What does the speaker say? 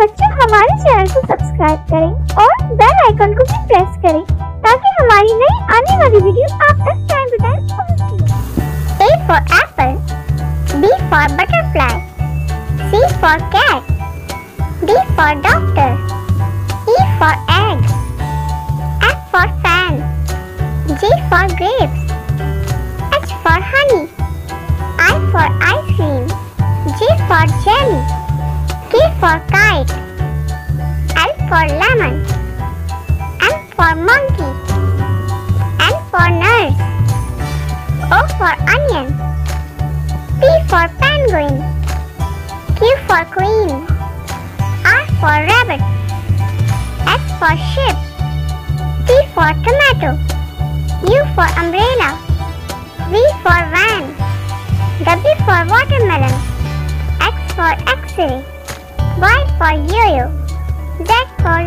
बच्चों हमारे चैनल को सब्सक्राइब करें और बेल आइकन को भी प्रेस करें ताकि हमारी नई आने वाली वीडियो आप तक टाइम टू टाइम पहुँचे। A for apple, B for butterfly, C for cat, D for doctor, E for egg, F for fan, G for grapes, H for honey, I for ice cream, J for jelly, K for kite, L for lemon, M for monkey, N for nurse, O for onion, P for penguin, Q for queen, R for rabbit, S for ship, T for tomato, U for umbrella, V for van, W for watermelon, X for X-ray, for you. That's for